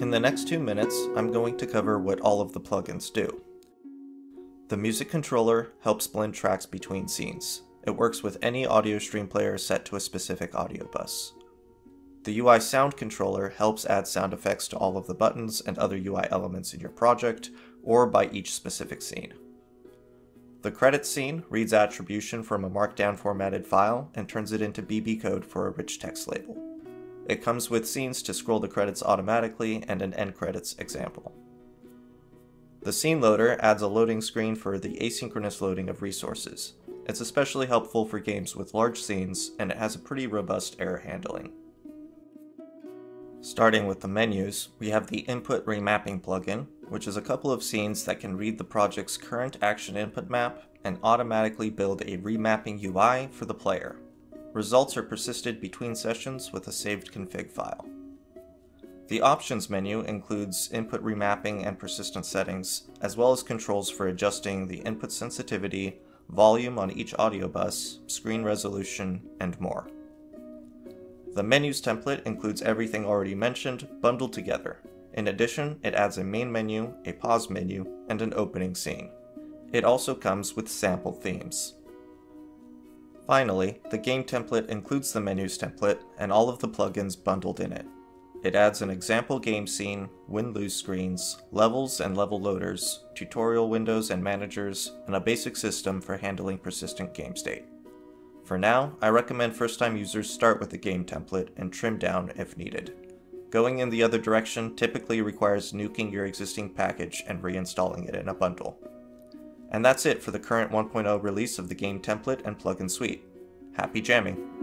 In the next two minutes, I'm going to cover what all of the plugins do. The music controller helps blend tracks between scenes. It works with any audio stream player set to a specific audio bus. The UI sound controller helps add sound effects to all of the buttons and other UI elements in your project, or by each specific scene. The credits scene reads attribution from a markdown formatted file and turns it into BB code for a rich text label. It comes with scenes to scroll the credits automatically and an end credits example. The scene loader adds a loading screen for the asynchronous loading of resources. It's especially helpful for games with large scenes, and it has a pretty robust error handling. Starting with the menus, we have the Input Remapping plugin, which is a couple of scenes that can read the project's current action input map and automatically build a remapping UI for the player. Results are persisted between sessions with a saved config file. The Options menu includes input remapping and persistence settings, as well as controls for adjusting the input sensitivity, volume on each audio bus, screen resolution, and more. The menus template includes everything already mentioned, bundled together. In addition, it adds a main menu, a pause menu, and an opening scene. It also comes with sample themes. Finally, the game template includes the menus template and all of the plugins bundled in it. It adds an example game scene, win-lose screens, levels and level loaders, tutorial windows and managers, and a basic system for handling persistent game state. For now, I recommend first-time users start with the game template and trim down if needed. Going in the other direction typically requires nuking your existing package and reinstalling it in a bundle. And that's it for the current 1.0 release of the game template and plugin suite. Happy jamming!